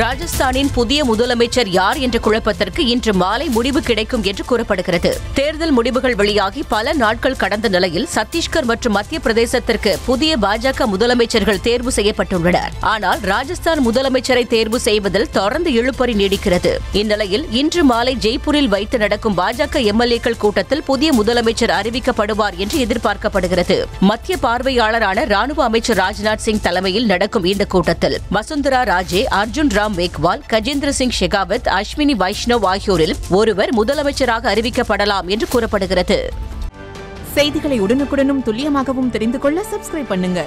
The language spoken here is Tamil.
ராஜஸ்தானின் புதிய முதலமைச்சர் யார் என்ற குழப்பத்திற்கு இன்று மாலை முடிவு கிடைக்கும் என்று கூறப்படுகிறது. தேர்தல் முடிவுகள் வெளியாகி பல நாட்கள் கடந்த நிலையில் சத்தீஸ்கர் மற்றும் மத்திய பிரதேசத்திற்கு புதிய பாஜக முதலமைச்சர்கள் தேர்வு செய்யப்பட்டுள்ளனர். ஆனால் ராஜஸ்தான் முதலமைச்சரை தேர்வு செய்வதில் தொடர்ந்து இழுபறி நீடிக்கிறது. இந்நிலையில் இன்று மாலை ஜெய்ப்பூரில் வைத்து நடக்கும் பாஜக எம்எல்ஏக்கள் கூட்டத்தில் புதிய முதலமைச்சர் அறிவிக்கப்படுவார் என்று எதிர்பார்க்கப்படுகிறது. மத்திய பார்வையாளரான ராணுவ அமைச்சர் ராஜ்நாத் சிங் தலைமையில் நடக்கும் இந்த கூட்டத்தில் வசுந்தரா ராஜே அர்ஜுன் ராம் மேக்வால் கஜேந்திர சிங் ஷெகாவத் அஸ்வினி வைஷ்ணவ் ஆகியோரில் ஒருவர் முதலமைச்சராக அறிவிக்கப்படலாம் என்று கூறப்படுகிறது. செய்திகளை உடனுக்குடனும் துல்லியமாகவும் தெரிந்து கொள்ள சப்ஸ்கிரைப் பண்ணுங்க.